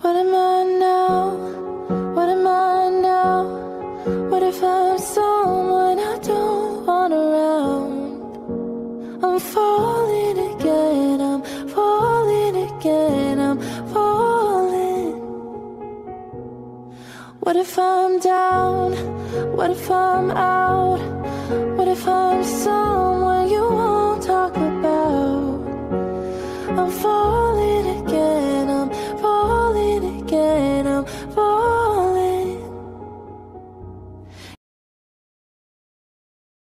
What am I now? What am I now? What if I'm someone I don't want around? I'm falling again, I'm falling again, I'm falling. What if I'm down? What if I'm out? What if I'm someone